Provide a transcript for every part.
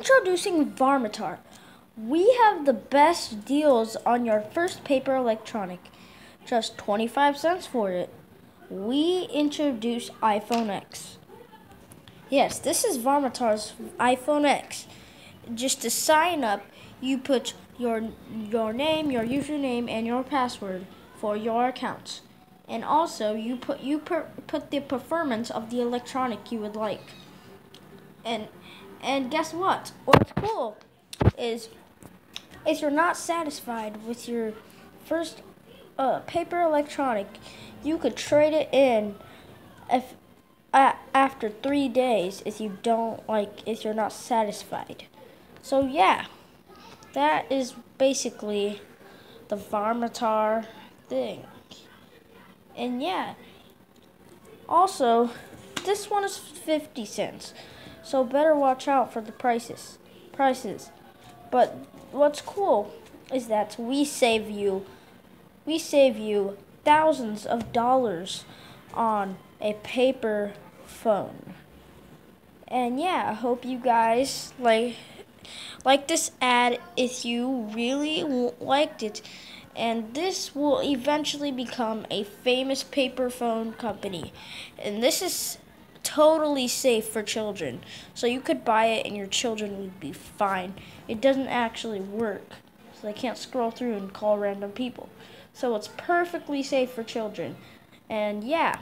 Introducing Varmatar. We have the best deals on your first paper electronic. Just 25 cents for it. We introduce iPhone X. Yes, this is Varmatar's iPhone X. Just to sign up, you put your your name, your username, and your password for your accounts. And also, you put you per, put the performance of the electronic you would like. And and guess what? What's cool is if you're not satisfied with your first uh, paper electronic, you could trade it in if uh, after three days if you don't like if you're not satisfied. So yeah, that is basically the Varmatar thing. And yeah, also this one is 50 cents. So better watch out for the prices. Prices. But what's cool is that we save you we save you thousands of dollars on a paper phone. And yeah, I hope you guys like like this ad if you really liked it. And this will eventually become a famous paper phone company. And this is totally safe for children. So you could buy it and your children would be fine. It doesn't actually work. So they can't scroll through and call random people. So it's perfectly safe for children. And yeah.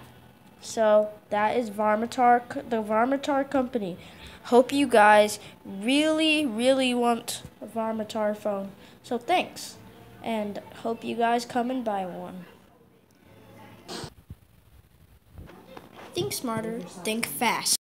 So that is Varmatar the Varmatar company. Hope you guys really really want a Varmatar phone. So thanks. And hope you guys come and buy one. Think smarter, think fast.